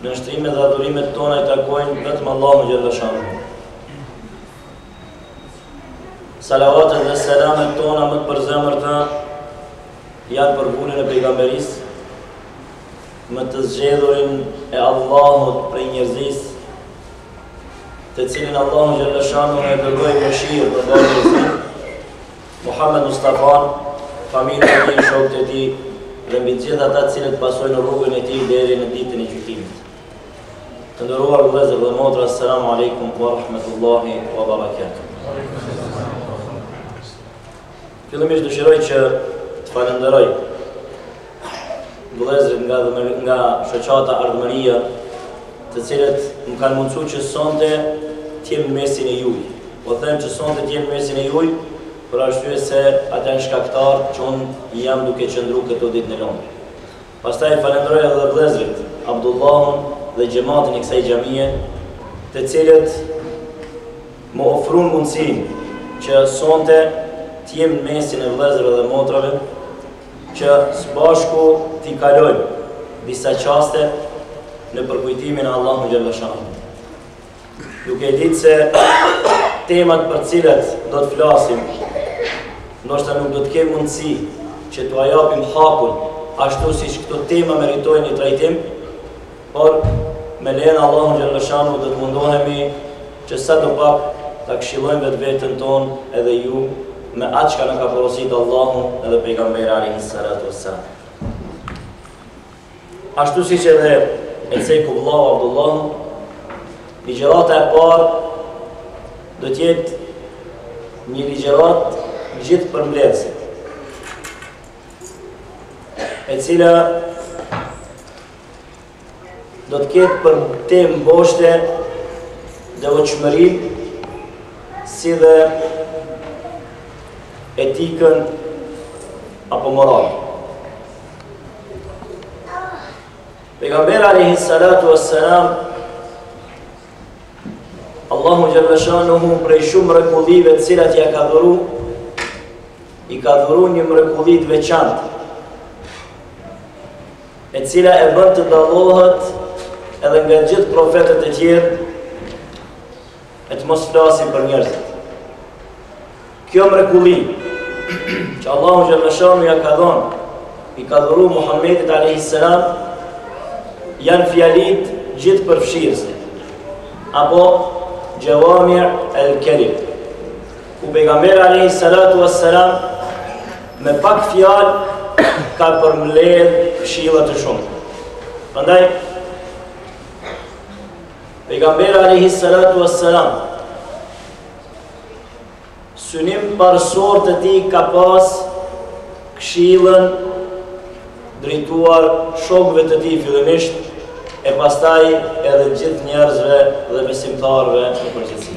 Nënshtrimet dhe adhurimet tona i takojnë vetëm Allahut xhelleshanuhu. Salavatet dhe selamet tona më të përzemërta janë për vulën e pejgamberisë, më të zgjedhurin e Allahut prej njerëzisë, të cilin Allahu xhelleshanuhu e dërgoi mëshirë për tërë njerëzit, Muhamed Mustafan, familjen e tij, shokët e tij dhe mbi të gjithë ata të cilët pasojnë rrugën e tij deri në ditën e gjykimit. Të nderuar vëllezër dhe motra, selam aleikum wa rahmetullahi wa barakatuh. Fillimisht dëshiroj që t'i falënderoj Vëllezërit nga, nga shoqata Ardhmëria, të cilët më kanë mundësu që sonte t'jem në mesin e juj. Po them që sonte t'jem në mesin e juj, për arsye se ata janë shkaktarë që unë jam duke qëndru këto ditë në Londër. Pastaj falendroj edhe vëllezërit, Abdullahun dhe xhematin e kësaj xhamie, të cilët më ofruan mundësin që sonte t'jem në mesin e vëllezërve dhe motrave, Që së bashku t'i kalojmë disa çaste në përkujtimin e Allahut xhelleshanuhu. Duke e ditë se temat për të cilat do të flasim, ndoshta nuk do të kemë mundësi që t'ua japim hakun ashtu siç këto tema meritojnë një trajtim, Por, me lejen e Allahut xhelleshanu do të mundohemi që sadopak ta këshillojmë vetveten tonë edhe ju me atë çka na ka porositë Allahu edhe pejgamberi alaihi salatu wassalam. Ashtu siç edhe e ceku vëllau Abdullahu, ligjërata e parë do të jetë një ligjëratë gjithëpërmbledhëse, e cila do të ketë për temë bosht devotshmërinë si dhe etikën apo moralin. Pejgamberit alejhi salatu veselam Allahu xhelleshanuhu prej shumë mrekullive të cilat ia ka dhuru i ka dhuru një mrekulli të veçantë e cila e bën të dallohet edhe nga gjithë profetët e tjerë e të mos flasim për njerëzit. Kjo mrekulli që Allahu xhelleshanuhu ia ka dhonë, i ka dhuru Muhammedit a.s. janë fjalët gjithëpërfshirëse, apo Xhevamiul-Kelim. ku pejgamberi alayhi salatu wassalam me pak fjalë ka përmbledh këshilla të shumë. Prandaj pejgamberi alayhi salatu wassalam synim parësor të tij ka pas këshillën drejtuar shokëve të tij fillimisht e pastaj edhe gjithë njerëzve dhe besimtarëve në përgjithësi.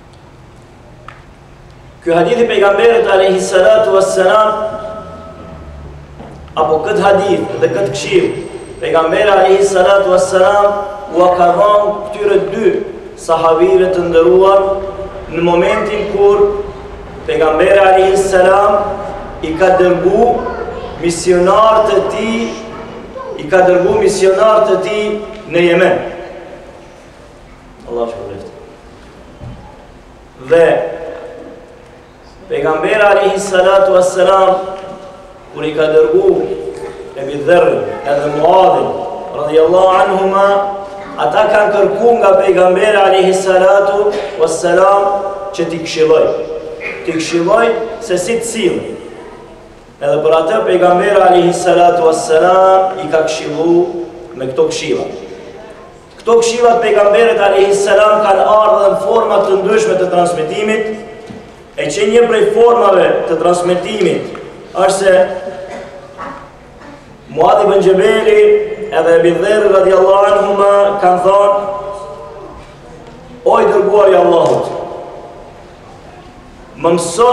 Ky hadith i pejgamberit alayhi salatu wassalam apo kët hadith dhe kët këshill pejgamberi alayhi salatu wassalam ua ka dhënë këtyre dy sahabive të nderuar në momentin kur pejgamberi alayhi salam i ka dërgu misionar të tij i ka dërgu misionar të tij në Jemen. Allahu e shpërbleftë. Dhe, pejgamberi alihi salatu wa selam, kur i ka dërgu, Ebi Dherrin, edhe Muadhin, radhi Allahu anhuma, ata kanë kërku nga pejgamberi alihi salatu wa selam, që t'i këshillojë. T'i këshillojë se si të sillen. Edhe për atë pejgamberi alihi salatu wa selam, i ka këshillu me këto këshilla. Këto këshilla të pejgamberit alejhi selam kanë ardh në forma të ndryshme të transmetimit, e që një prej formave të transmetimit është se Muadh ibn Xhebeli edhe Ebi Dherri radhiyallahu anhuma kanë thanë O i dërguari i Allahut Më mëso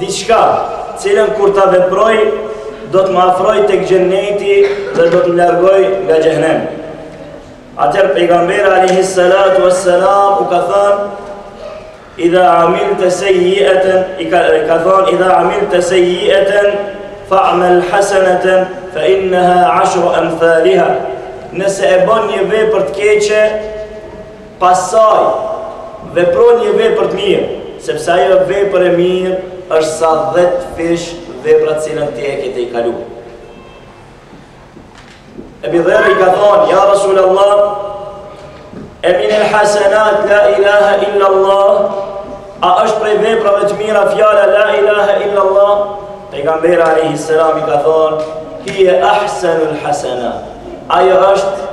diçka, të cilën kur ta veproj do të më afrojë tek xheneti dhe do të më largojë nga xhehenemi. Atëherë pejgamberi alayhi salatu wassalam u ka thënë Idha amilte sejjeten, i ka, ka thonë, idha amilte sejjeten, fa amel haseneten, fa inneha ashru emthaliha. Nëse e bon një vepër të keqe, Pas saj, vepro një vepër të mirë, sepse ajo vepër e mirë është sa dhjetëfish vepra të cilën ti e ke tejkalu. Ebi Dherri i ka thonë, ja Rasul Allah, e min el hasenat la ilaha illa Allah, a është prej veprave të mira fjala la ilaha illa Allah, pejgamberi alaihi salam i ka thonë, hije ahsenul hasenat, ajo është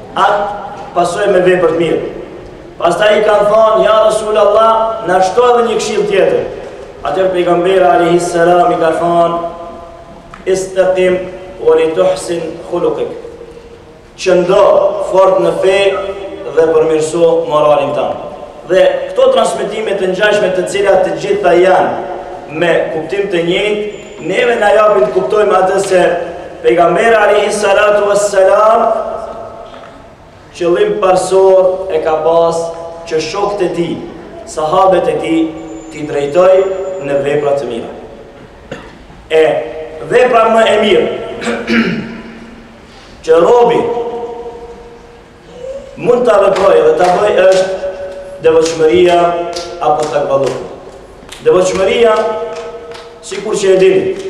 Atë pasoj me vepër të mirë. Pastaj i ka thonë, ja Rasul Allah, na shto edhe një këshilë tjetër. Atëherë pejgamberi alejhi selam i ka thonë, istekim ua li tuhsin khulukik. Qëndo fort në fe dhe përmirëso moralin tënd. Dhe këto transmetime të ngjashme të cilat të gjitha janë me kuptim të njëjtë, Neve na japin të kuptojmë atë se pejgamberi alayhi salatu wassalam qëllim parsor e ka pas që shokët e tij, sahabët e tij t'i drejtojë në vepra të mira. E vepra më e mirë që robi Mund ta veprojë dhe ta bëjë është devotshmëria apo takvalluk. Devotshmëria sikur që e dini,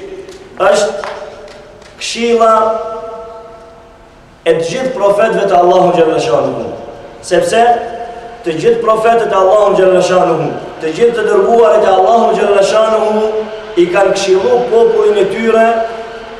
është këshilla e të gjithë profetëve të Allahut xhelleshanuhu. Sepse të gjithë profetët e Allahut xhelleshanuhu, të gjithë të dërguarit e Allahut xhelleshanuhu i kanë këshillu popullin e tyre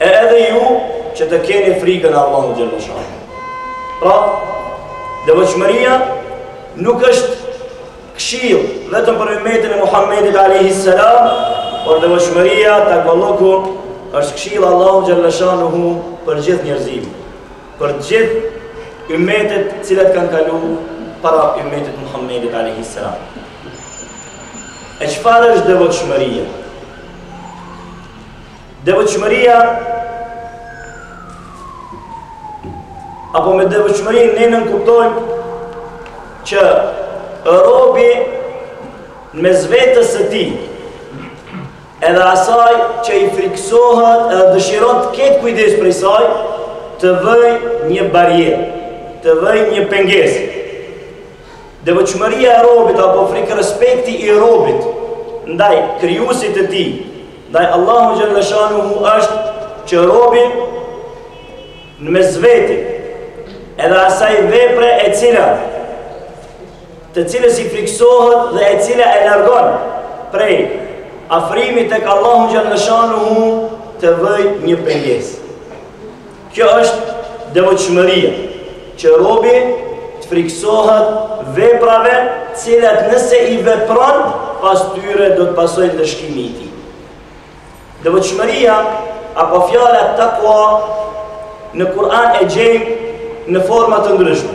E edhe ju që të keni frikën e Allahut xhelleshanuhu. Pra, devotshmëria nuk është këshillë vetëm për ummetin e Muhamedit alayhi salam, por devotshmëria takvalluku është këshillë e Allahut xhelleshanuhu për gjithë njerëzit, për gjithë ummetet të cilat kanë kalu para ummetit Muhamedit alayhi salam. E çfarë është devotshmëria? Devotshmëria apo me devotshmëri ne nënkuptojmë që robi në mes vetës së tij edhe asaj që i friksohet edhe dëshiron të ketë kujdes prej saj, të vëjë një barrierë, të vëjë një pengesë. Devotshmëria e robit, apo frikërespekti i robit, ndaj Krijuesit të tij, Ndaj Allahu xhelleshanuhu është që robi në mes veti edhe asaj vepre e cila të cilës i friksohet dhe e cila e largon prej afrimit tek Allahu xhelleshanuhu të vëjë një pengesë. Kjo është devotshmëria, që robi të frikësohet veprave të cilat nëse i vepron, pas tyre do të pasojë ndëshkimi i tij. Devotshmëria apo fjala takwa në Kur'an e gjejmë në forma të ndryshme.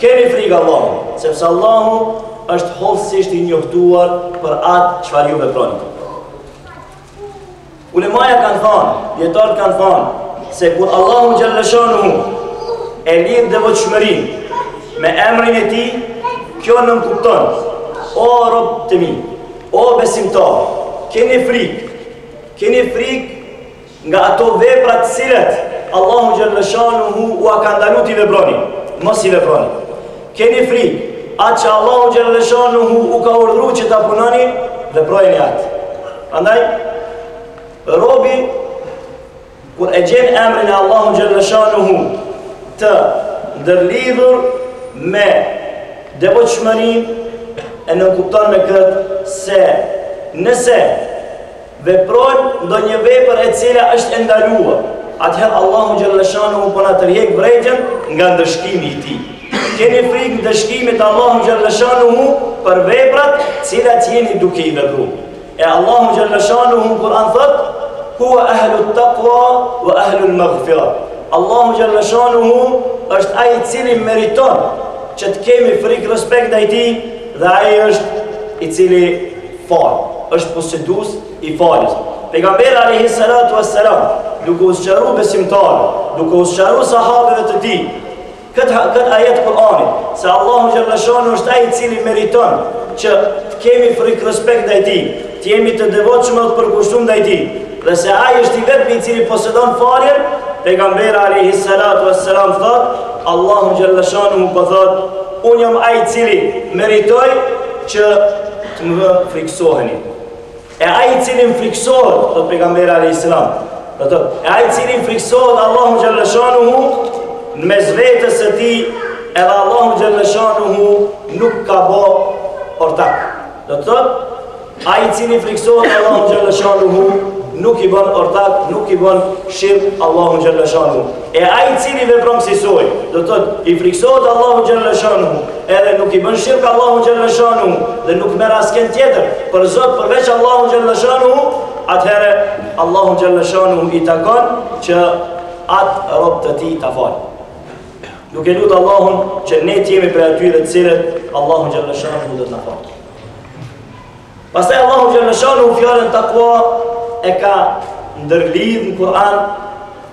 Keni frikë Allahun, sepse Allahu është hollësisht i njoftuar për atë çfarë ju veproni. Ulemaja kanë thënë, dijetarët kanë thënë se kur Allahu xhallashanu e lidh devotshmërinë me emrin e tij, kjo nënkupton o robtë e mi, o besimtarë, keni frikë, keni frikë Nga ato vepra të cilat Allahu xhallashanuhu ua ka ndalu t'i veproni, mos i veproni. Keni frikë, atë që Allahu xhallashanuhu u ka urdhru që ta punoni, veprojeni atë. Andaj, robi, kur e gjen emrin e Allahu xhallashanuhu, të ndërlidhur me devotshmërinë e nënkupton me këtë se nëse veprojnë ndonjë vepër e cila është e ndaluar, atëherë Allahu xhalla shanuhu po na tërheq vërejtjen nga ndëshkimi i tij. Keni frikë ndëshkimin të Allahu xhalla shanuhu për veprat të cilat jeni duke i vepruar. E Allahu xhalla shanuhu në Kur'an thotë: "Huwa ahlu taqwa wa ahlu al-maghfira." Allahu xhalla shanuhu është ai i cili meriton që të kemi frikë respekt ndaj tij dhe ai është i cili Falë, është posedues i faljes. Pejgamberi alayhi salatu wassalam, duke u sqaruar besimtarëve, duke u sqaruar sahabeve të tij, këtë këtë ajet Kur'ani, se Allahu xhallashanu është ai i cili meriton që të kemi frikë respekt ndaj tij, të jemi të devotshëm dhe të përkushtuar ndaj tij, dhe se ai është i vetmi i cili posedon faljen, pejgamberi alayhi salatu wassalam thotë, Allahu xhallashanuhu po thotë, unë jam ai i cili meritoj Që t'më frikësoheni. E ai i cili më frikësohet, thotë pejgamberi alayhis salam, do të thotë, e ai i cili i frikësohet Allahut xhallashanuhu, në mes vetes së tij edhe Allahu xhallashanuhu nuk ka bë ortak. Do të thotë, ai i cili i frikësohet Allahut xhallashanuhu nuk i bën ortak, nuk i bën shirk Allahut xhallashanu. E ai i cili vepron kësisoj, do të thotë, i frikësohet Allahut xhalla shanu, edhe nuk i bën shirk Allahut xhalla shanu dhe nuk merr askënd tjetër për Zot përveç Allahu xhalla shanu, atëherë Allahu xhalla shanu i takon që atë rob të tij ta falë. Duke lut Allahun që ne të jemi prej atyre të cilët Allahu xhalla shanu do të na falë. Pastaj Allahu xhalla shanu fjalën takwa e ka ndërlidh në Kur'an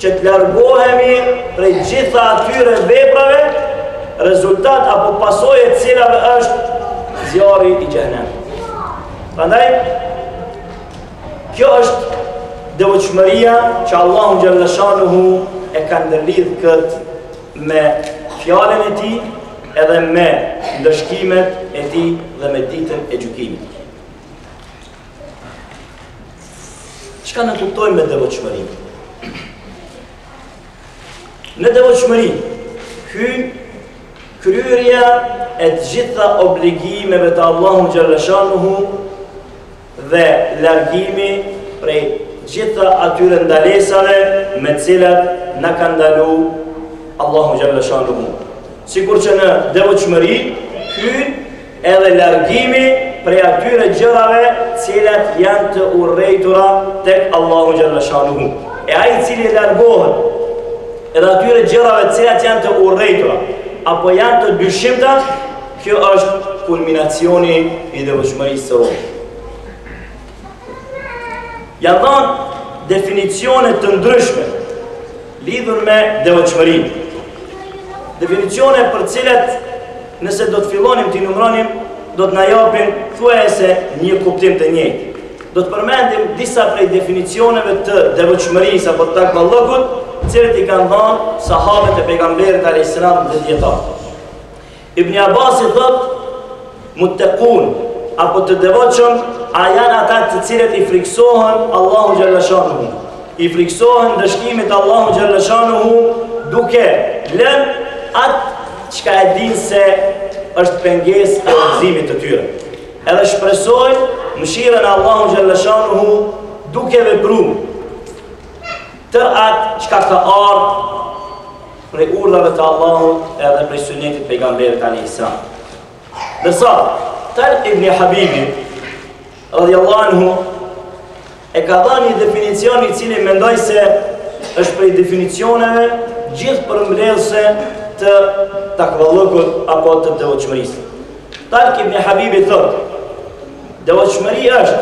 që të largohemi prej gjitha atyre veprave, rezultat apo pasojë e të cilave është zjarri i xhehenemit. Prandaj kjo është devotshmëria që Allahu xhallashanuhu e ka ndërlidh kët me fjalën e tij edhe me ndëshkimet e tij dhe me ditën e gjykimit. Çka ne kuptojmë me devotshmëri? Në devotshmëri hyn kryerja e të gjitha obligimeve të Allahu xhallashanuhu dhe largimi prej gjitha atyre ndalesave me të cilat na ka ndalu Allahu xhallashanuhu. Sikur që në devotshmëri hyn Edhe largimi prej atyre gjërave të cilat janë të urrejtura tek Allahu xhalla shanuhu. E ai i cili largohet edhe atyre gjërave të cilat janë të urrejtura apo janë të dyshimta, kjo është kulminacioni i devotshmërisë së robit. Janë dhanë definicione të ndryshme lidhur me devotshmërinë. Definicione për cilat nëse do të fillonim t'i numëronim, do të na japin thuajse një kuptim të njëjtë. Do të përmendim disa prej definicioneve të devotshmërisë apo të takvallëkut, të cilat i kanë dhanë sahabët e pejgamberit a.s. dhe dijetarët. Ibn Abasi thotë, Muttaqun, apo të devotshëm, janë ata të cilët i friksohen Allahu xhallashanuhu. I friksohen ndëshkimit Allahu xhallashanuhu duke lënë atë çka e dinë se është pengesë e udhëzimit të tyre. Edhe shpresojnë mëshirën e Allahu xhallashanuhu duke vepru atë çka ka ardhë prej urdhrave të Allahut edhe prej sunetit të pejgamberit alayhis salam. Ndërsa Talk ibn Habibi radhiyallahu anhu e ka dhënë një definicion i cili mendoj se është prej definicioneve gjithëpërmbledhëse të takvallëkut apo të devotshmërisë. Talk ibn Habibi thotë: Devotshmëria është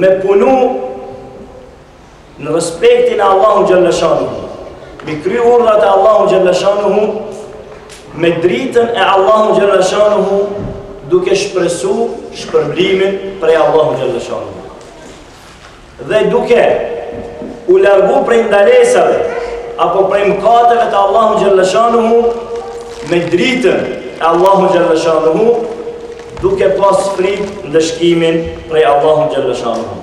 me punu Në respektin e Allahu xhallashanuhu, me i kry urdhrat e Allahu xhallashanuhu, me dritën e Allahu xhallashanuhu, duke shpresu shpërblimin prej Allahu xhallashanuhu. Dhe duke u largu prej ndalesave, apo prej mkateve të Allahu xhallashanuhu, me dritën e Allahu xhallashanuhu, duke pas frikë ndëshkimin prej Allahu xhallashanuhu.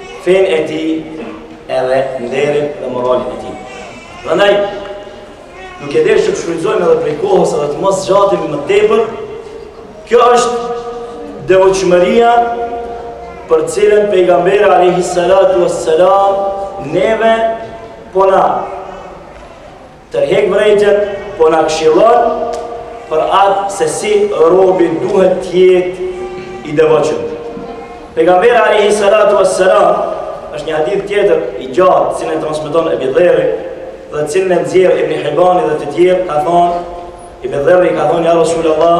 fenë e tij edhe nderin dhe moralin e tij. Prandaj, duke deshur që të shfrytëzojmë edhe prej kohës edhe të mos zgjatim më tepër, kjo është devotshmëria për të cilën pejgamberi alejhi salatu wassalam neve po na Tërheq vërejtjen po na këshillon për atë se si robi duhet të jetë i devotshëm. Pejgamberi alejhi salatu wassalam është një hadith tjetër i gjatë, të cilin e transmeton Ebi Dherri, dhe të cilin e nxjerr Ibn Hibani dhe të tjerë, ka thonë Ebi Dherri ka thonë ja Rasulullah,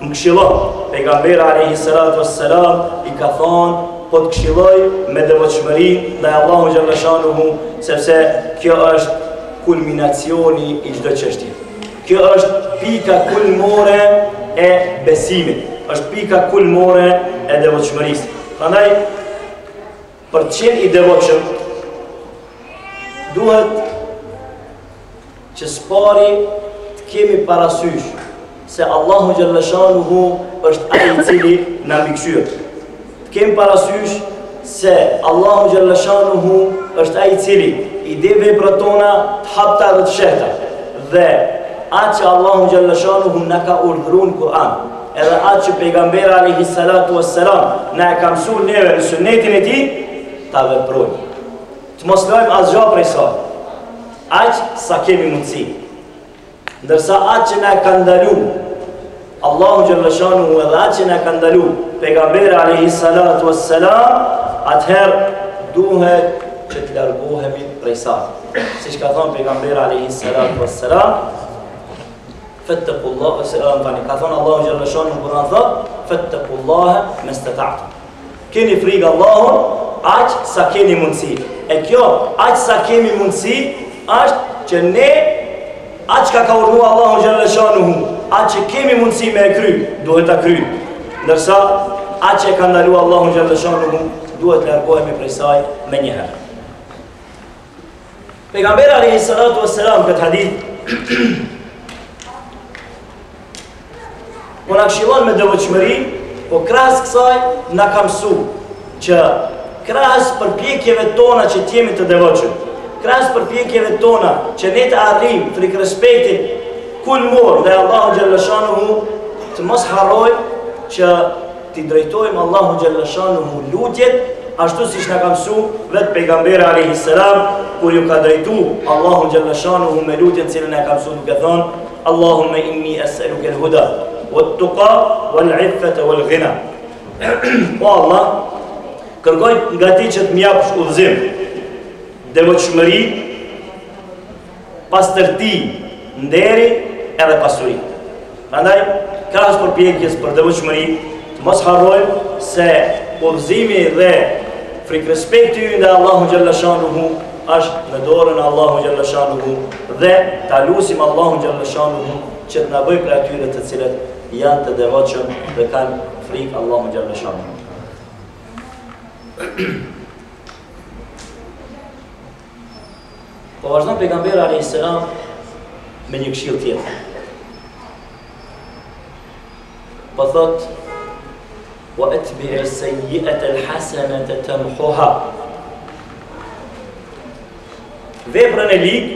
më këshillo. Pejgamberi alejhi salatu wassalam i ka thonë po të këshilloj me devotshmëri ndaj Allahut xhelle shanuhu, sepse kjo është kulminacioni i çdo çështje. Kjo është pika kulmore e besimit, është pika kulmore e devotshmërisë. Prandaj Për të qenë i devotshëm duhet që së pari të kemi parasysh se Allahu xhelle shanuhu është ai i cili na mbikëqyr. Të kemi parasysh se Allahu xhelle shanuhu është ai i cili i di veprat tona të hapta dhe të fshehta. Dhe atë që Allahu xhelle shanuhu na ka urdhru në Kur'an. Edhe atë që Pejgamberi alejhi salatu wassalam na e ka mësu neve në sunnetin e tij, ta veprojmë. Të mos lajmë asgjë prej saj. Aq sa kemi mundësi. Ndërsa atë që na e ka ndalu Allahu xhelle shanuhu edhe atë që na e ka ndalu Pejgamberi alejhi salatu wassalam, atëherë duhet që të largohemi prej saj. Siç ka thonë Pejgamberi alejhi salatu wassalam, Fettekullahe, tani. Ka thonë Allahu xhelle shanuhu në Kur'an thotë, Fettekullahe mestetatum. Keni frikë Allahun, aq sa keni mundësi. E kjo, aq sa kemi mundësi, është që ne, atë çka ka urdhnu Allahu xhelle shanuhu, atë që kemi mundësi me e kry, duhet ta kryjmë. Ndërsa, atë që e ka ndalu Allahu xhelle shanuhu, duhet të largohemi prej saj menjëherë. Pejgamberi alejhi salatu wa salam në këtë hadith po na këshillon me devotshmëri, po krahas kësaj na ka mësu që krahas përpjekjeve tona që të jemi të devotshëm, krahas përpjekjeve tona që ne të arrijmë frikërespektin kulmor ndaj Allahut xhelle shanuhu të mos harrojmë që T'i drejtojmë Allahu Gjelle Shanuhu lutjet, ashtu si që na ka mësu vetë pejgamberi Alehi Selam, kur ju ka drejtu Allahu Gjelle Shanuhu me lutjen të cilën e ka mësu duke thonë, Allahumme inni eseluke l'huda, wat-tuka, wa l'iffete wa l'gina. O Allah, kërkoj nga ti që të m'japësh udhëzim, dhe devotshmëri, pastërti, nder edhe pasuri. Prandaj, krahas përpjekjes për devotshmëri, të mos harrojmë se udhëzimi dhe frikërespekti ynë ndaj Allahu Gjelle Shanuhu është në dorën e Allahu Gjelle Shanuhu dhe ta lusim Allahu Gjelle Shanuhu që të na bëjë prej atyre të cilët janë të devotshëm dhe kanë frikë Allahu Gjelle Shanuhu. Po vazhdon pejgamberi alayhi salam me një këshillë tjetër. Po thotë wa atbi as-sayyi'ata al-hasanata tamhuha. Veprën e ligë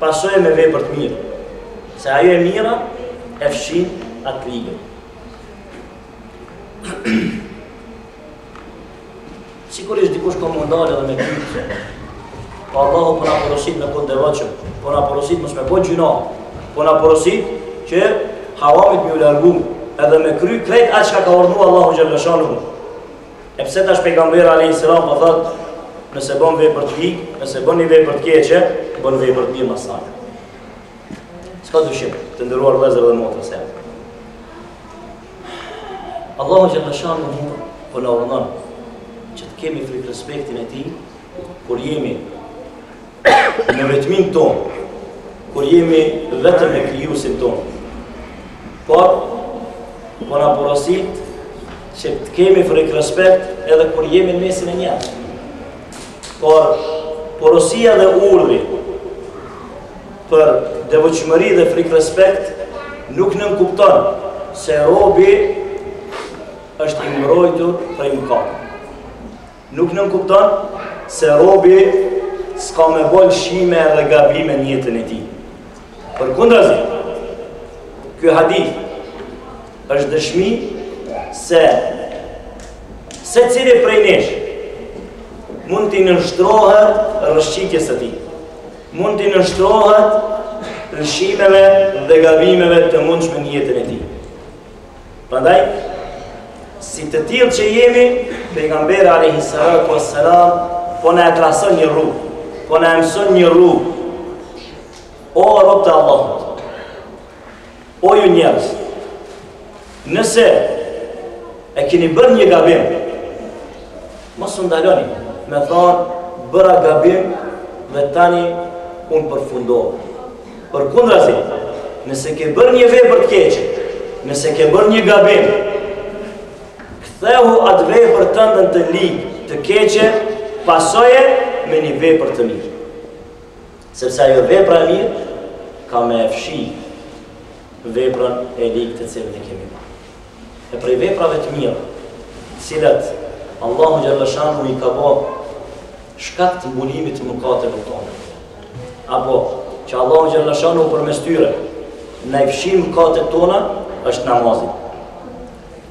pasoje me vepër të mirë. Se ajo e mira e fshin atë të ligën. Sigurisht dikush po mundet me dalë edhe me pyetje se po Allahu po na porosit me kon të devotshëm, po na porosit mos me bo gjyna, po na porosit që haramit me ju largu, edhe me kry krejt atë çka ka urdhëruar Allahu xhalla shanuhu. E pse tash pejgamberi alayhi salam po thotë nëse bën vepër të ligë, nëse bën një vepër të keqe, bën vepër të mirë mas saj. S'ka dyshim, të nderuar vëllezër dhe motra se. Allahu Gjelle Shanuhu po na urdhnon që të kemi frikërespektin e tij, kur jemi në vetminë tonë, kur jemi vetëm me krijuesin tonë. Por, po na porosit që të kemi frikërespekt edhe kur jemi në mesin e njerëzve. Por, porosia dhe urdhri, Për devotshmëri dhe frikërespekt nuk nënkupton se robi është i mbrojtur prej mëkatit. Nuk nënkupton se robi s'ka me bo lëshime dhe gabime në jetën e tij. Përkundrazi, ky hadith është dëshmi se secili prej nesh mund t'i nënshtrohet rrëshqitjes së tij. Mund t'i nënshtrohet lëshimeve dhe gabimeve të mundshme në jetën e tij. Prandaj si të tillë që jemi, pejgamberi alayhi salatu wassalam po na e trason një rrugë, po na e mëson një rrugë. O rob të Allahut. O ju njerëz, nëse e keni bërë një gabim, mos u ndaloni me thonë bëra gabim dhe tani unë përfundova. Përkundrazi, nëse ke bërë një vepër të keqe, nëse ke bërë një gabim, kthehu atë vepër tënden të ligë, të keqe, pasoje me një vepër të mirë. Sepse ajo vepra e mirë ka me e fshi veprën e ligë të cilën e kemi ba. E prej veprave të mira, të cilat Allahu xhelle shanuhu i ka bo shkak të mbulimit të mëkateve tona. Apo, që Allahu xhelle shanuhu përmes tyre, na i fshin mëkatet tona, është namazi.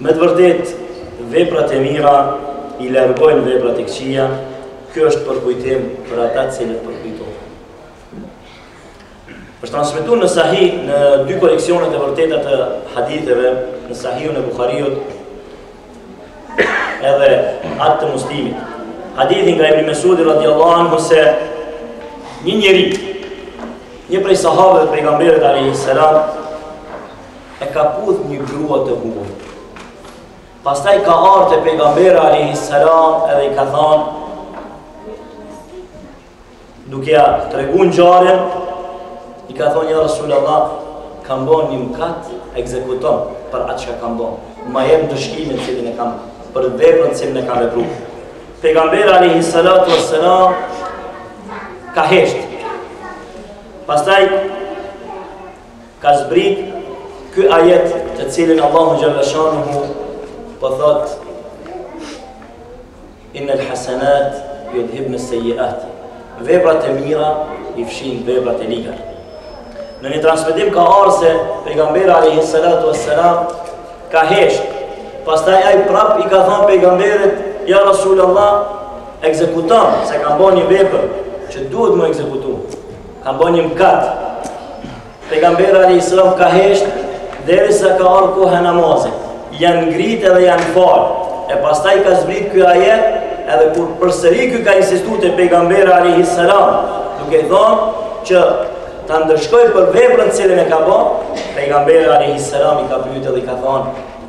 Me të vërtetë, veprat e mira i largojnë veprat e këqija, kjo është përkujtim për ata të cilët përkujtojnë. Është transmetuar në Sahih në dy koleksionet e vërteta të haditheve, në Sahihun e Buhariut edhe atë të Muslimit. Hadithi nga Ibn Mesudi radhiyallahu anhu se një njeri, një prej sahabëve të pejgamberit alejhi selam, e ka puth një grua të huaj. Pastaj ka ardhë te pejgamberi alejhi selam edhe i ka thonë, duke ja tregu ngjarjen, i ka thonë ja Rasul Allah, kam bon një mkat, ekzekutom për atë që kam bon. Ma jep ndëshkimin të cilin e kam, për veprën të cilën e kam vepru. Pejgamberi alejhi salatu ve selam, ka heshtë. Pastaj, Ka zbrit ky ajet të cilin Allahu xhalla shanuhu po thot Inna al-hasanat yudhibna as-sayyi'at. Veprat e mira i fshin veprat e liga. Në një transmetim ka ardhur se pejgamberi alayhi salatu wassalam ka hesht. Pastaj ai prap i ka thënë pejgamberit, "Ja Rasulullah, ekzekutom se kam bon një vepër që duhet m'u ekzekutu." Kam bo një mkat. Pejgamberi alejhi selam ka hesht, derisa ka ardh koha e namazit. Janë ngrit edhe janë falë. E pastaj ka zbrit ky ajet, edhe kur përsëri ky ka insistu te pejgamberi alejhi selam, duke i thonë që ta ndëshkojë për veprën të cilën e ka bo, pejgamberi alejhi selam e ka pyt dhe i ka thonë,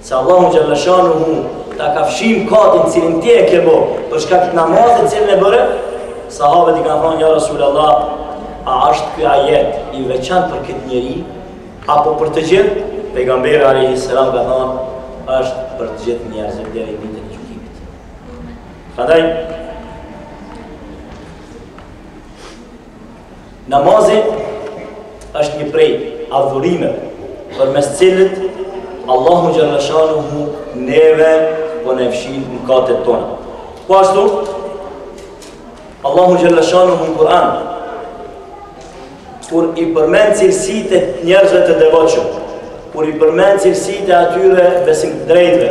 Se Allahu xhelle shanuhu ta ka fshi mkatin të cilin ti e ke bo për shkak të namazit të cilin e bëre sahabët i kanë thonë ja Rasul Allah a ashtë ky ajet i veçantë për këtë njeri apo për të gjithë pejgamberi alejhi selam ka thonë është për të gjithë njerëzit deri në ditën e gjykimit Andaj, Namazi është një prej adhurimeve përmes cilit Allahu xhelle shanuhu neve po na fshin mëkatet tona. Po ashtu, Allahu xhelle shanuhu në Kur'an, kur i përmend cilësitë e njerëzve të devotshëm, kur i përmend cilësitë e atyre besimdrejtëve,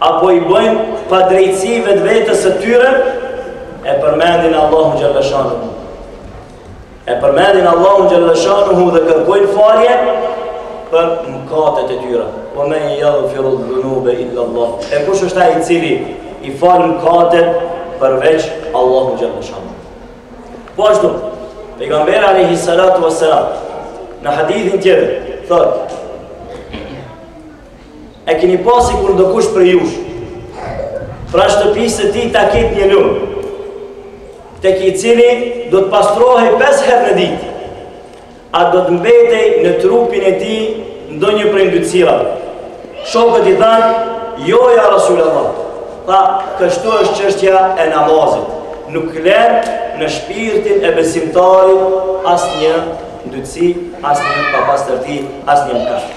Apo i bëjnë padrejtësi vetvetes së tyre, e përmendin Allahun xhelle shanuhu. E përmendin Allahun xhelle shanuhu dhe kërkojnë falje për mëkatet e tyre. Ve men jagfirudh-dhunube il-lallah. E kush është ai i cili i fal mëkatet përveç Allahut xhelle shanuhu. Po ashtu, pejgamberi alejhi salatu ve selam në hadithin tjetër thotë E keni pa sikur ndokush prej jush, para shtëpisë së tij ta ketë një lumë, tek i cili do të pastrohej 5 herë në ditë, a do të mbetej në trupin e tij ndonjë prej ndytësirave. Shokët i thanë, jo ja Resulallah, tha, kështu është çështja e namazit, nuk len në shpirtin e besimtarit asnjë ndytësi, asnjë papastërti, asnjë mëkat.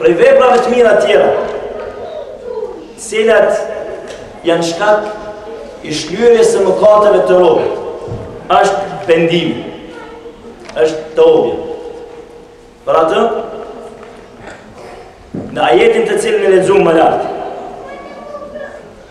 Prej veprave të mira tjera, të cilat janë shkak i shlyerjes së mëkateve të robit, është pendimi, është teubja. Për atë, në ajetin të cilën e lexuam më lartë,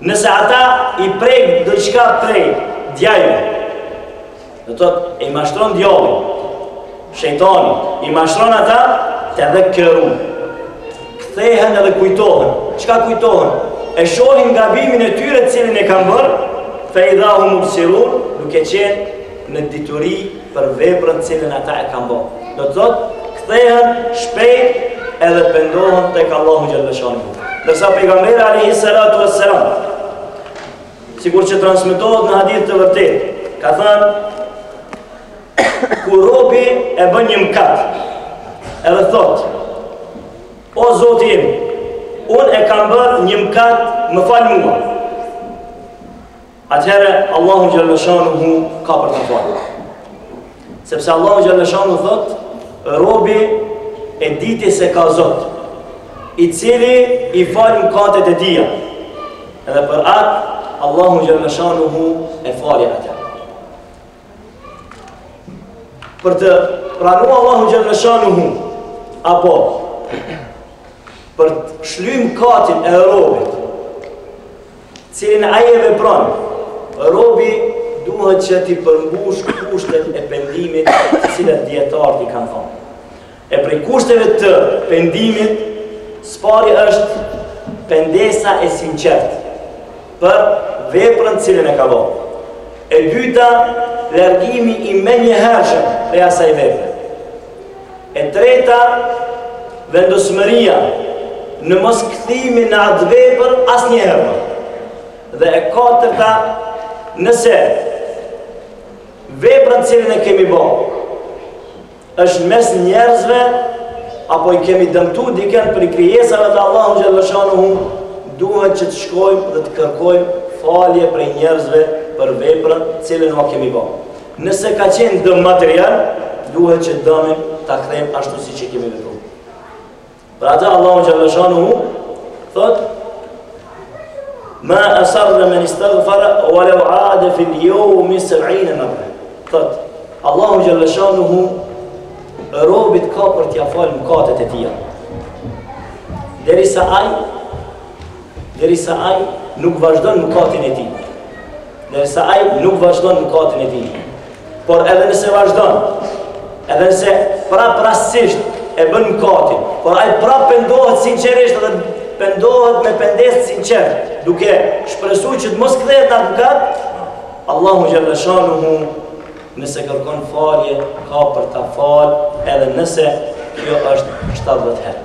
Nëse ata i prek ndonjëçka prej djajve, do të thotë i mashtron djalli, shejtani i mashtron ata, tedhekkeru. Kthehen edhe kujtohen. Çka kujtohen? E shohin gabimin e tyre të cilin e kanë bërë, fe idha hum mubsirun, duke qenë në dituri për veprën të cilën ata e kanë bërë. Do të thotë, kthehen shpejt edhe pendohen tek Allahu xhelle shanuhu. Ndërsa pejgamberi alejhi salatu ve selam sikur që transmetohet në hadith të vërtetë, ka thënë kur robi e bën një mëkat, edhe thotë, o zoti im, unë e kam bërë një mëkat, më fal mua, Atëherë Allahu xhelle shanuhu ka për ta falur. Sepse Allahu xhelle shanuhu thotë, robi e diti se ka Zot, i cili i fal mëkatet e tija. Edhe për atë Allahu xhelle shanuhu e fali atë. Për të pranu Allahu xhelle shanuhu apo për të shly mkatin e robit cilin ai e vepron, robi duhet që t'i përmbush kushtet e pendimit të cilat dijetarët i kanë thonë. E prej kushteve të pendimit, së pari është pendesa e sinqertë për veprën të cilën e ka bo. E dyta, largimi i menjëhershëm prej asaj vepre. E treta, vendosmëria në moskthimin në atë vepër asnjëherë ma. Dhe e katërta, nëse veprën të cilën e kemi bo, është mes njerëzve, apo i kemi dëmtu diken prej krijesave të Allahut xhelle shanuhu, duhet që të shkojmë dhe të kërkojmë falje prej njerëzve për veprën të cilën e kemi bo. Nëse ka qenë dëm material, duhet që dëmin ta kthejmë ashtu siç e kemi vepruar. Pra atë Allahu xhelle shanuhu thot Ma asarra man istaghfara wa law aada fi al-yawm 70 marra. Thot Allahu xhelle shanuhu robit ka për t'ia fal mëkatet e tija. Derisa ai derisa ai nuk vazhdon mëkatin e tij. Derisa ai nuk vazhdon mëkatin e tij. Por edhe nëse vazhdon, edhe nëse prap rastësisht e bën mëkatin, por ai prap pendohet sinqerisht dhe pendohet me pendesë të sinqertë, duke shpresuar që të mos kthehet në mëkat, Allahu xhelle shanuhu nëse kërkon falje ka për ta fal edhe nëse kjo është 70 herë.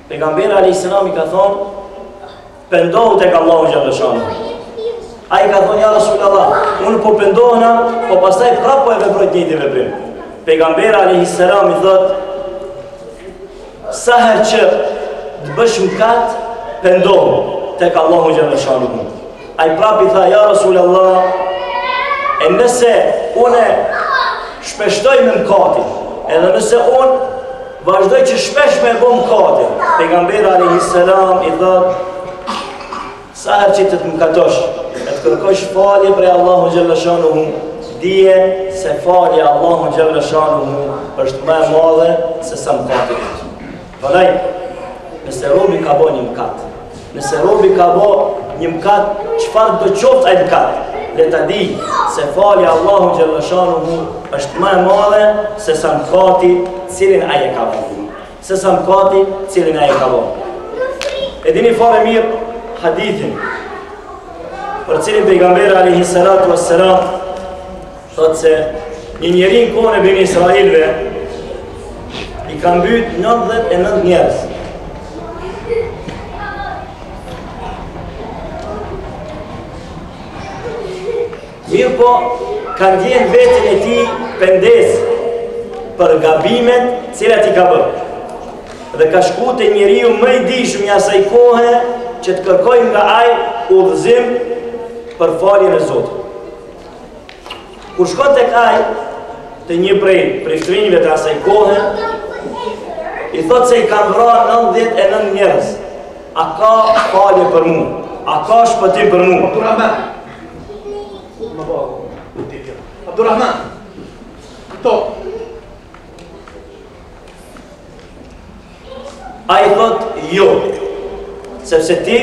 Pejgamberi alejselam i ka thonë, pendohu tek Allahu xhelle shanuhu. Ai ka thonë ja Rasulullah, unë po pendohena, po pastaj prapë po e veproj të njëjtin veprim. Pejgamberi alejselam i thotë, sa herë që të bësh mëkat, pendohu tek Allahu xhelle shanuhu. Ai prapë i tha, ja Rasul Allah, e nëse une shpeshtoj me mkatin, edhe nëse unë vazhdoj që shpesh me bo mkatin, pejgamberi alejhi selam i tha, sa herë që ti të mkatosh, e të kërkosh falje prej Allahut xhelle shanuhu, dije se falja e Allahut xhelle shanuhu është ma e madhe se sa mkati. Pra, nëse robi ka bo një mkat, nëse robi ka bo një mkat, çfarëdo qoftë ai mëkat? Le ta di se falja e Allahut xhelle shanuhu është ma e madhe se sa mkati të cilin ai e ka bo. Se sa mkati të cilin ai e ka bo. E dini fare mirë hadithin për të cilin pejgamberi alayhi salatu wassalam Thotë se një njeri në kohën e beni Israilve i ka mbyt 99 njerëz. Mirëpo, ka ndje në veten e tij pendesë për gabimet të cilat i ka bërë. Dhe ka shku te njeriu më i dijshëm i asaj kohë që të kërkojë nga ai udhëzim për faljen e Zotit. Kur shkon tek ai te një prej priftërinjve të asaj kohë, i thotë se i kam vra 99 njerëz, a ka falje për mu, a ka shpëtim për mu. Abdurrahman, Ai thotë jo, sepse ti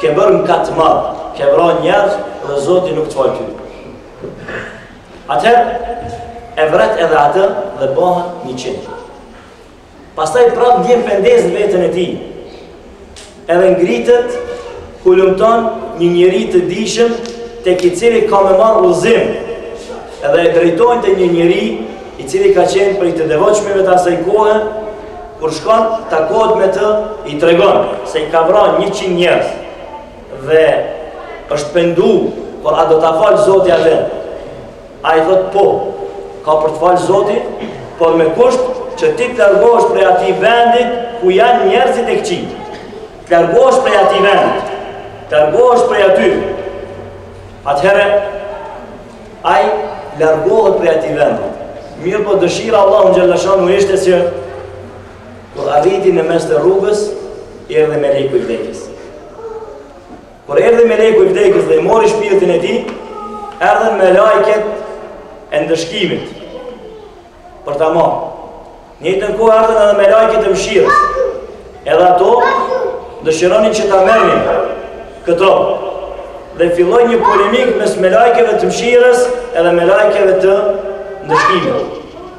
ke bërë mëkat të madh, ke vra njerëz dhe Zoti nuk të fal ty. Atëherë, e vret edhe atë dhe bëhen njëqind. Pastaj prapë ndjen pendesë në veten e tij. Edhe ngritet, hulumton një njeri të dijshëm tek i cili ka me marrë udhëzim. Edhe e drejtojnë te një njeri i cili ka qenë prej të devotshmëve të asaj kohe, kur shkon takohet me të, i tregon se i ka vra 100 njerëz dhe është pendu, por a do ta fal Zoti atë? Ai thotë po, ka për të falë Zoti, por me kusht që ti të largohesh prej atij vendit ku janë njerëzit e këqij. Të largohesh prej atij vendit, të largohesh prej atyre. Atëherë ai largohet prej atij vendit. Mirëpo dëshira e Allahut xhelle shanuhu ishte që kur arriti në mes të rrugës, i erdhi meleku i vdekjes. Kur erdhi meleku i vdekjes dhe ia mori shpirtin e tij, erdhën melaiket e ndëshkimit për ta marrë. Njëtën kohë erdhën edhe melaiket e mëshirës. Edhe ato dëshironin që ta merrnin këtë rob dhe filloi një polemikë mes melaikeve të mëshirës edhe melaikeve të ndëshkimit.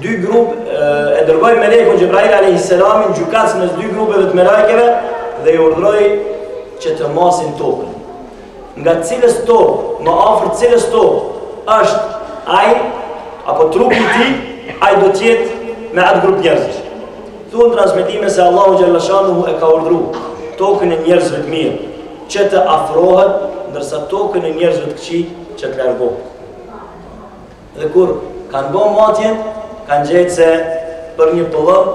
Dy grupe e dërgoi melekun Xhibrail alejhi selam gjykatës mes dy grupeve të melaikeve dhe i urdhëroi që të masin tokën. Nga cilës tokë, më afër cilës tokë është ai apo trupi i tij, ai do të jetë me atë grup njerëzish. Thonë transmetimet se Allahu xhelle shanuhu e ka urdhëru tokën e njerëzve të mirë që të afrohet ndërsa tokën e njerëzve të këqij që të largohet. Dhe kur kanë bo matjen, kanë gjetë se për një pëllëm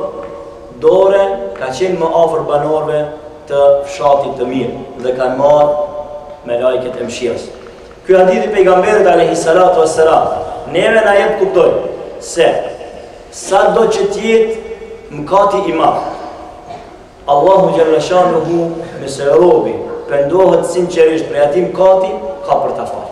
dore ka qenë më afër banorëve të fshatit të mirë dhe kanë marrë melajket e mshirës. Ky hadith i pejgamberit alayhi salatu wassalam neve na jep t'kuptojmë se sa do që të jetë mëkati i madh. Allahu xhelle shanuhu nëse robi pendohet sinqerisht prej atij mëkati ka për ta falë.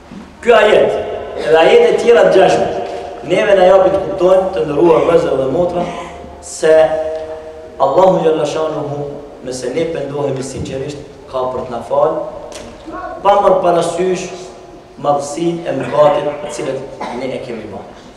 Ky ajet, edhe ajete tjera të ngjashme, neve na japin të kuptojmë të nderuar vëllezër dhe motra, se Allahu xhelle shanuhu, nëse ne pendohemi sinqerisht, ka për të na falë, pa marrë parasysh madhësinë e mëkatit të cilin ne e kemi ba.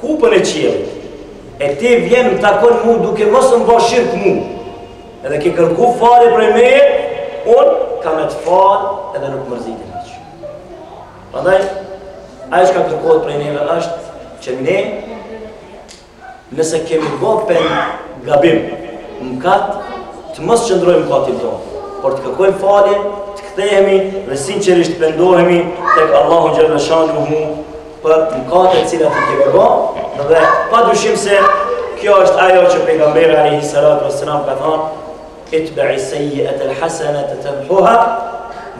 Kupën e qiellit. E ti vjen më takon mu duke mos më bë shirk mu. Edhe ke kërku falje prej meje, unë kam me të falë edhe nuk mërzitna hiç. Prandaj ajo çka kërkohet prej neve është që ne nëse kemi bo naj gabim, mëkat të mos qëndrojmë n'mëkatin tonë, por të kërkojmë falje, të kthehemi dhe sinqerisht t'pendohemi tek Allahu xhelle shanuhu për mëkatet të cilat i kemi bo dhe pa dyshim se kjo është ajo që pejgamberi alayhi salatu wassalam ka than atbi'i sayyi'at al-hasanata tamhuha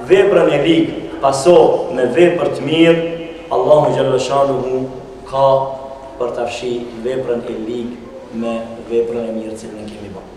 veprën e lig pasoje me vepër të mirë Allahu xhelle shanuhu ka për ta fshi veprën e lig me veprën e mirë cilën e kemi bo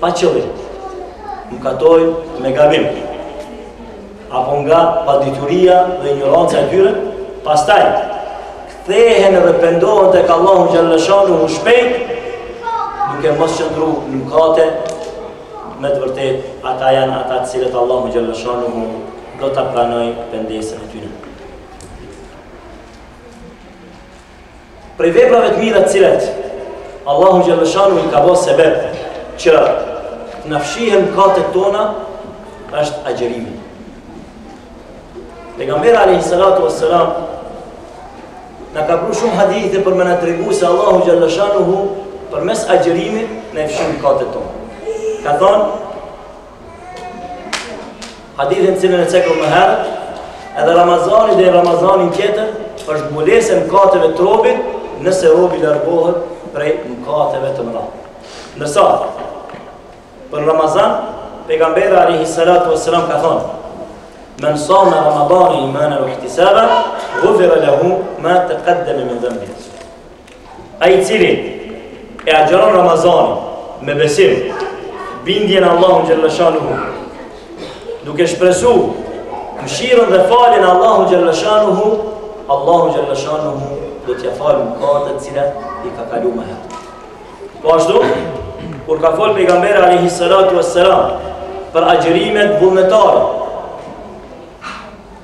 pa qëllim, mëkatojnë me gabim, apo nga padituria dhe injoranca e tyre, pastaj kthehen dhe pendohen tek Allahu xhelle shanuhu shpejt, duke mos qëndru në mëkate, me të vërtetë, ata janë ata të cilët Allahu xhelle shanuhu do ta pranojë pendesën e tyre. Prej veprave të mira të cilat Allahu xhelle shanuhu i ka bo sebeb që të na fshihen mëkatet tona është agjërimi. Pejgamberi alayhi salatu wassalam na ka pru shumë hadithe për me na tregu se Allahu xhelle shanuhu përmes agjërimit na i fshin mëkatet tona. Ka thonë Hadithin cilin e cekëm më herët, edhe Ramazani deri Ramazanin tjetër, është mbulesë e mëkateve të robit, nëse robi largohet prej mëkateve të mëdha. Ndërsa, për Ramazan, pejgamberi Alejhi Salatu Veselam ka thonë, Men same Ramadane imanen ve ihtisaben, gufire lehu ma tekaddeme min dhenbih. Ai i cili e agjeron Ramazanin me besim, bindje në Allahun xhelleshanuhu, duke shpresu mshirën dhe faljen e Allahut xhelleshanuhu, Allahu xhelleshanuhu do t'ja falë mkatet të cilat i ka kalu më herët. Po ashtu, kur ka folë pejgamberi alejhi salatu ve selam për agjerimet vullnetare,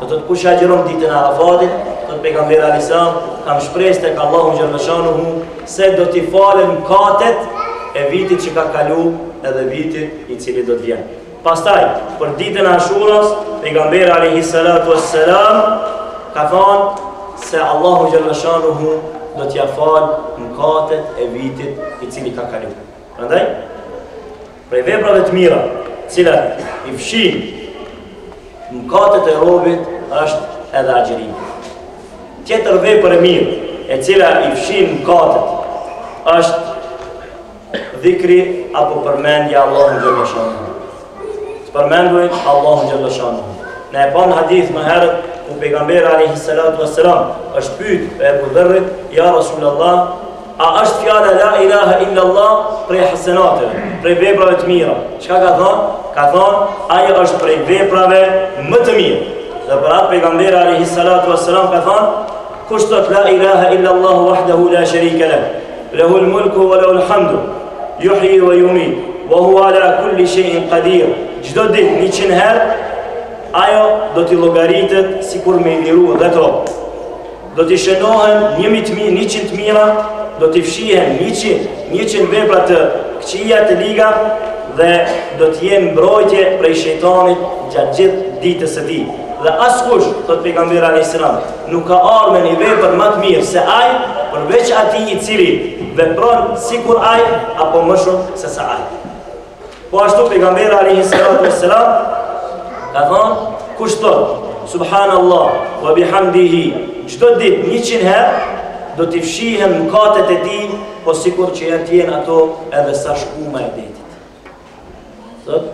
Thotë kush agjeron ditën e Arafatit, thot pejgamberi alejhi selam, kam shpresë tek Allahu xhelleshanuhu se do t'i falen mkatet e vitit që ka kalu edhe vitit i cili do të vjen. Pastaj, për ditën e Ashuras, pejgamberi alayhi salatu wassalam ka thënë se Allahu xhelleshanuhu do t'ia fal mëkatet e vitit i cili ka kalu. Prandaj, Prej veprave të mira, të cilat i fshijnë mëkatet e robit është edhe agjërimi. Tjetër vepër e mirë, e cila i fshin mëkatet, është dhikri apo përmendja e Allahut xhelleshanuhu. Të përmendim Allahun xhelleshanuhu. Ne e pamë hadithin më herët, ku pejgamberi alayhi salatu wassalam është pyt prej Ebu Dherrit, ja Rasulullah, A është fjala la ilaha illa Allah prej hasenateve, prej veprave të mira? Çka ka thonë? Ka thonë, ajo është prej veprave më të mirë. Dhe për atë pejgamberi alejhi salatu wasalam ka thonë, kush thot la ilaha illa Allah wahdahu la sharika leh, lehu l-mulku wa lehu l-hamdu, juhji wa jumit, wa huwa ala kulli shejin qadir, çdo ditë, njëqind herë, ajo do t'i llogaritet sikur me i liru dhet robë. Do t'i shënohen një mijë të mi, njëqind të mira, do t'i fshihen njëqind, njëqind vepra të këqija të liga dhe do të jetë mbrojtje prej shejtanit gjatë gjithë ditës së tij. Dhe askush, thot pejgamberi alayhis salam, nuk ka ardh me një vepër më të mirë se ai, përveç atij i cili vepron sikur ai apo më shumë se sa ai. Po ashtu pejgamberi alayhi salatu wassalam ka thënë kush thot subhanallah wa bihamdihi çdo ditë 100 herë do t'i fshihen mëkatet e tij po sikur që janë të jenë ato edhe sa shkuma e detit. Thot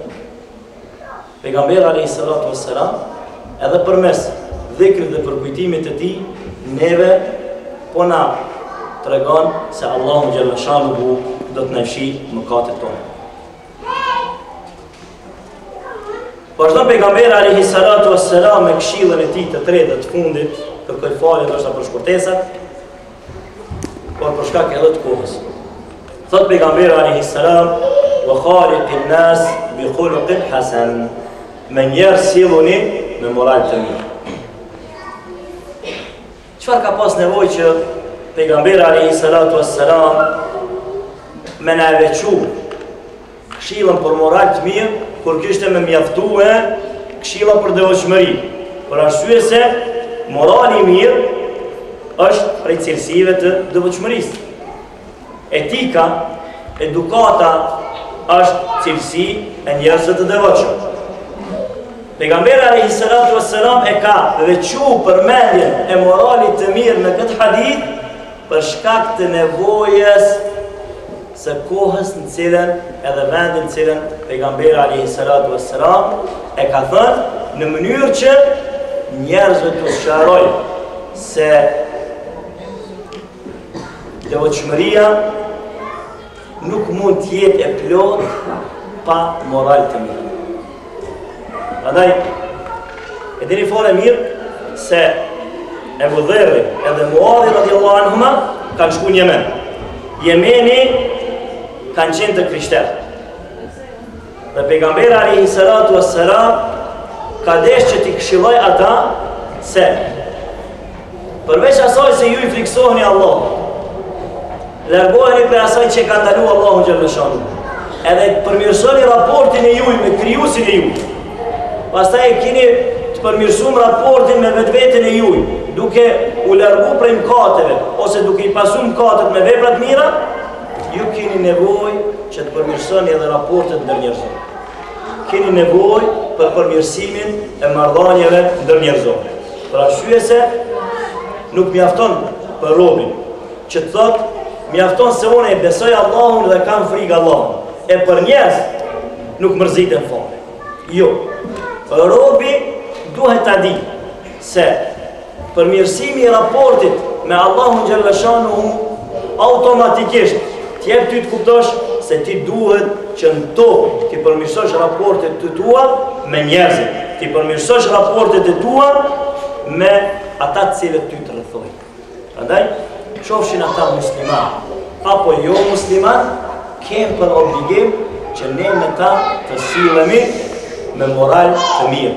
Pejgamberi alejhi salatu ves selam edhe përmes dhikrit dhe përkujtimit të tij neve po na tregon se Allahu xhelle shanuhu do të na fshi mëkatet tona. Vazhdon pejgamberi alejhi salatu ves selam me këshillën e tij të tretë dhe të fundit, kërkoj falje ndoshta për shkurtesat, por për shkak edhe të kohës. Thot pejgamberi alayhi salam, "Wa khaliqin nas bi khuluqin hasan." Me njerëz silluni me moral të mirë. Çfarë ka pas nevojë që pejgamberi alayhi salatu wassalam me na veçu Këshillën për moral të mirë, kur kishte me mjaftu këshilla për devotshmëri. Për arsye se morali i mirë është prej cilësive të devotshmërisë. Etika, edukata është cilësi e njerëzve të devotshëm. Pejgamberi alayhi salatu wassalam e ka veçu përmendjen e moralit të mirë në këtë hadith për shkak të nevojës së kohës në cilën edhe vendit në cilin Pejgamberi alejhi salatu ves selam e ka thënë në mënyrë që njerëzve t'u sqarojë se devotshmëria nuk mund të jetë e plotë pa moral të mirë. Andaj, e dini fare mirë se Ebu Dherri edhe Muadhi radijallahu anhuma, kanë shku n'Jemen. Jemeni kanë qenë të krishterë. Dhe pejgamberi alejhi salatu ves selam ka desh që t'i këshillojë ata se Përveç asaj se ju i friksoheni Allahut. Largoheni prej asaj që e ka ndalu Allahu xhelle shanuhu. Edhe përmirësoni raportin e juj me krijusin e juj. Pastaj e keni të përmirësum raportin me vetveten e juj, duke u largu prej mkateve ose duke i pasu mkatet me vepra të mira, ju keni nevojë që të përmirësoni edhe raportet ndërnjerëzore. keni nevojë për përmirësimin e marrëdhanieve ndërnjerëzore. Për arsye se nuk mjafton për robin, që të thotë, mjafton se unë e besoj Allahun dhe kam frikë Allahun. E për njerëz nuk mërzitem fare. Jo, robi duhet ta di se Përmirësimi i raportit me Allahun xhalla shanuhu automatikisht të jep ty të kuptosh se ti duhet që në tokë t'i përmirësosh raportet të tua me njerëzit, t'i përmirësosh raportet e tua me ata të cilët ty të rrethojnë. Prandaj, qofshin ata muslimanë apo jo muslimanë, kemë për obligim që ne me ta të sillemi me moral të mirë.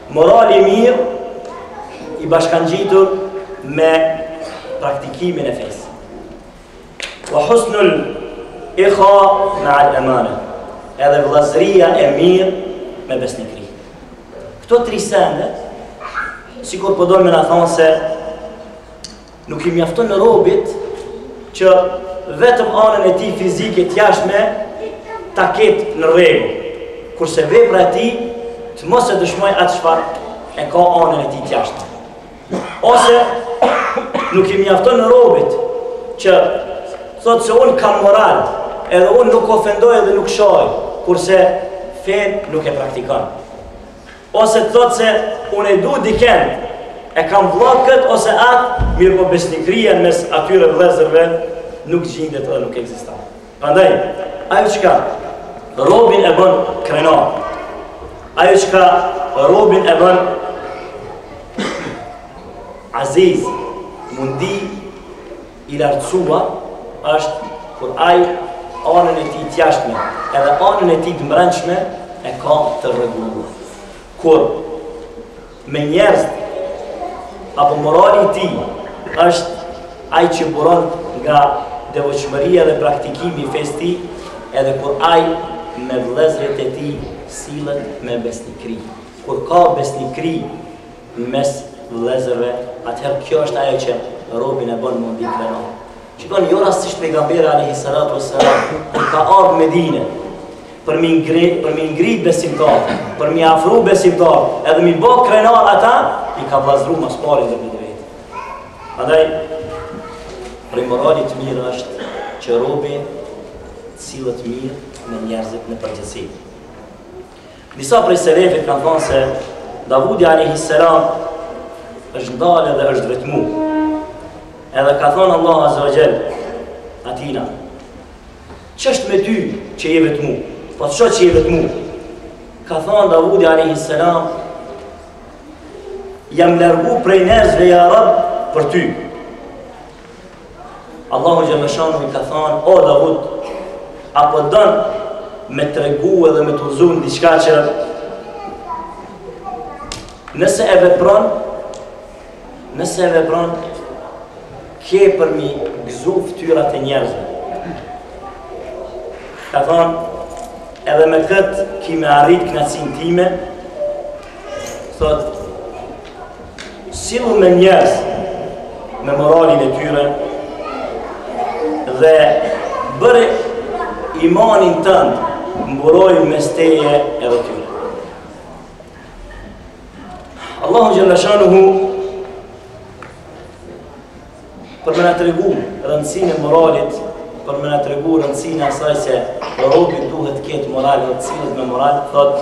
Moral i mirë i bashkangjitun me praktikimin e fesë. Wa husnul ikha ma'al amana. Edhe vëllazëria e mirë me besnikëri. Këto tri sende sikur po don me na thanë se Nuk i mjafton robit që vetëm anën e tij fizike të jashtme ta ketë në rregull, kurse vepra e tij të mos e dëshmojë atë çfarë e ka anën e tij të jashtme. Ose nuk i mjafton robit që thotë se unë kam moral, edhe unë nuk ofendoj edhe nuk shaj, kurse fenë nuk e praktikon. Ose thotë se unë e du dikend, e kam vla këtë ose atë, mirëpo besnikria mes atyre vllezërve nuk gjindet dhe nuk ekziston. Prandaj, ajo çka robin e bën krenar, ajo çka robin e bën aziz, me u ndi i lartësuar është kur ai anën e tij të jashtme edhe anën e tij të mbrendshme e ka të rregulluar. Kur me njerëz apo morali i tij është ai që buron nga devotshmëria dhe praktikimi i fesë së tij, edhe kur ai me vëllezërit e tij sillet me besnikëri. Kur ka besnikëri mes vëllezërve, atëherë kjo është ajo që robin e bën me u ndi krenar. Që do t'thotë jo rastisht Pejgamberi alejhi salatu ue selam, kur ka ardhë n'Medine, për mi ngri, për mi ngri besimtar, për mi afru besimtar, edhe m'i bo krenar ata, i ka vllazru ma s'pari ndërmjet veti. Andaj, prej moralit të mirë është që robi sillet mirë me njerëzit në përgjithësi. Disa prej selefit kanë thënë se Davudi alayhis salam është ndalë dhe është vetmu. Edhe i ka thënë Allahu azza wa jall atina. Ç'është me ty që je vetmu? Po ç'është që je vetmu? Ka thënë Davudi alayhis salam jam largu prej njerëzve ja Rabb për ty. Allahu Gjellëshanu i ka thonë, o Davud, a po don me të tregu edhe me të udhzu në diçka që nëse e vepron, nëse e vepron, ke për mi gëzu fytyrat e njerëzve. Ka thonë, edhe me këtë ki me arrit knaqsinë time, thotë, Sillu me njerëz me moralin e tyre dhe bëre imanin tënd mburoj mes teje edhe tyre. Allahu Xhel-le shanuhu për me na tregu rëndësinë e moralit, për me na tregu rëndësinë e asaj se robi duhet të ketë moral dhe të sillet me moral, thotë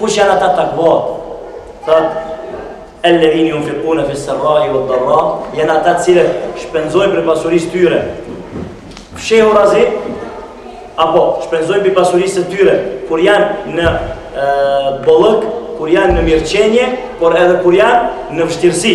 Kush janë ata takvat? Tha, Elledhine junfikune fi serrai ue darra, janë ata të cilët shpenzojnë prej pasurisë së tyre fshehurazi, apo shpenzojnë prej pasurisë së tyre, kur janë në bollëk, kur janë në mirëqenie, por edhe kur janë në vështirësi.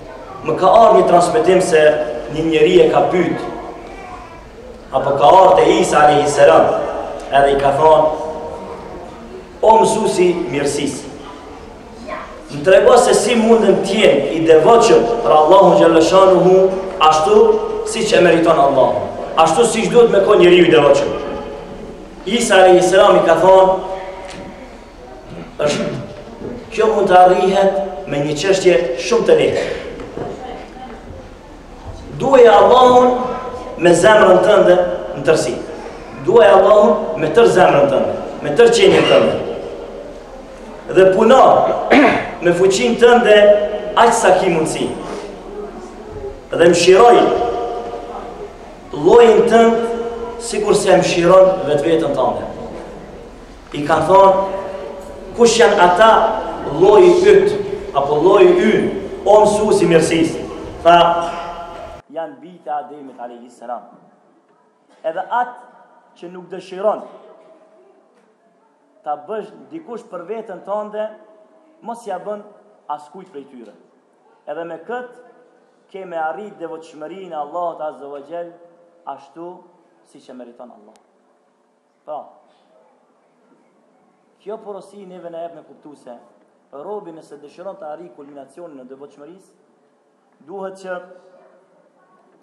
Më ka ardhë një transmetim se një njeri e ka pyt, apo ka ardhë te Isa a.s. edhe i ka thonë, o mësus i mirësisë, më trego se si mundna t'jem i devotshëm për Allahun xhelle shanuhu, ashtu siç e meriton Allah, ashtu siç duhet me kon njeriu i devotshëm. Isa a.s. i ka thonë, është kjo mund të arrihet me një çështje shumë të lehtë. Duaj Allahun me zemrën tënde në tërsi. Duaj Allahun me tër zemrën tënde, me tër qenien tënde. Dhe puno me fuqinë tënde aq sa ki mundësi. Dhe mëshiroje llojin tënd sikurse mëshiron vetveten tënde. I ka thonë, kush janë ata lloji yt apo lloji ynë, o mësues i mirësisë? Tha, janë bijtë e Ademit alayhis salam. Edhe atë që nuk dëshiron ta bësh dikush për veten tënde, mos ia bën askujt prej tyre. Edhe me kët ke me arrit devotshmërinë e Allahut azza wa jall ashtu siç e meriton Allah. Pra, kjo porosi neve na jep me kuptu se robi nëse dëshiron të arrijë kulminacionin e devotshmërisë, duhet që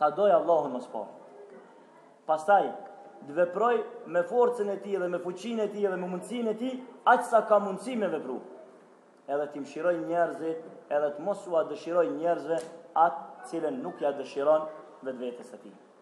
ta dojë Allahun më së pari. Pastaj, të veprojë me forcën e tij edhe me fuqinë e tij edhe me mundësinë e tij, aq sa ka mundësi me vepru. Edhe t'i mshirojë njerëzit, edhe të mos ua dëshirojë njerëzve atë të cilën nuk ja dëshiron vetvetes së tij.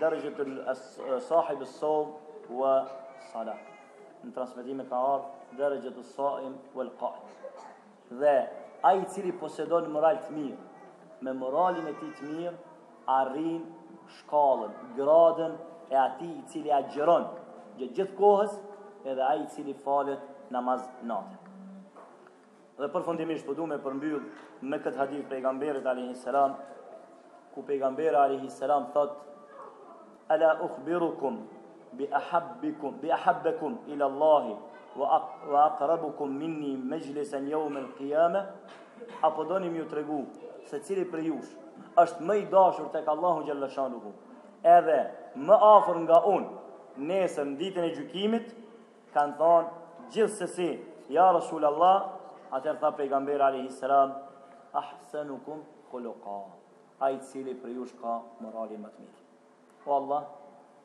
Daraxhat sahib al-sawm wa salah. Në transmetime ka ardhë daraxhat al-saim wa al-qaim. Dhe ai i cili posedon moral të mirë, me moralin e tij të mirë arrin shkallën, gradën e atij i cili agjëron gjatë gjithë kohës, edhe ai i cili falet namaz natën. Dhe përfundimisht po du me e përmbyll me këtë hadith të pejgamberit alayhi salam ku pejgamberi alayhi salam thot ala ukhbirukum bi ahabbikum bi ahabbakum ila Allah wa aqrabukum minni majlisan yawm al-qiyama a po doni me ju tregu se cili prej jush është më i dashur tek Allahu xhalla shanuhu edhe më afër nga unë nesër në ditën e gjykimit Kanë thonë, gjithsesi, ja Resulallah, atëherë tha pejgamberi alayhi salam, ahsenukum huluka. Ai i cili prej jush ka moralin më të mirë. O Allah,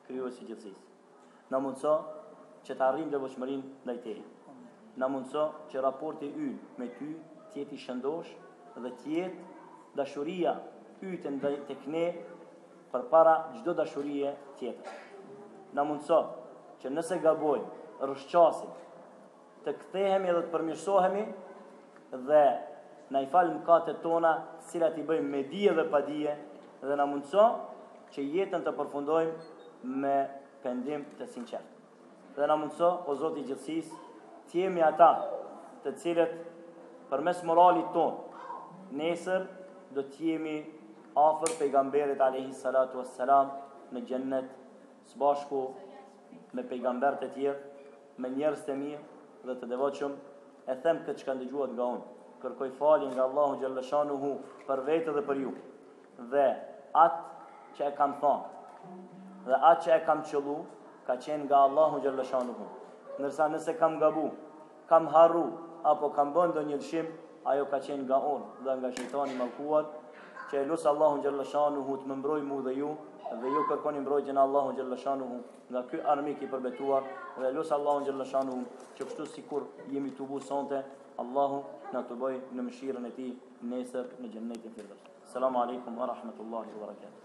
krijuesi i gjithësisë, na mundëso që të arrijmë devotshmërinë ndaj teje. Na mundëso që raporti ynë me ty të jetë i shëndoshë dhe të jetë dashuria jote tek ne përpara çdo dashurie tjetër. Na mundëso që nëse gabojmë, rrëshqasim, të kthehemi dhe të përmirësohemi dhe na i fal mëkatet tona, të cilat i bëjmë me dije dhe pa dije dhe na mundëso që jetën ta përfundojmë me pendim të sinqertë. Dhe na mundëso, o Zot i Gjithësisë, të jemi ata të cilët përmes moralit tonë nesër do të jemi afër pejgamberit alayhi salatu wassalam në xhennet së bashku me pejgamberët e tjerë, me njerëzit e mirë dhe të devotshëm, e them këtë çka dëgjuat nga unë. Kërkoj falje nga Allahu xhalleshanuhu për vete dhe për ju. Dhe atë që e kam thënë, dhe atë që e kam qëllu, ka qenë nga Allahu xhalla shanuhu. Ndërsa nëse kam gabu, kam harru apo kam bërë ndonjë lëshim, ajo ka qenë nga unë dhe nga shejtani i mallkuar, që e lus Allahun xhalla shanuhu të më mbrojë mua dhe ju, dhe ju kërkoni mbrojtjen e Allahut xhalla shanuhu nga ky armik i përbetuar dhe e lus Allahun xhalla shanuhu që kështu sikur jemi tubu sonte Allahu na tuboftë në mëshirën e Tij nesër në Xhennetin Firdevs. Selam Alejkum wa Rahmetullahi wa Barakatuh.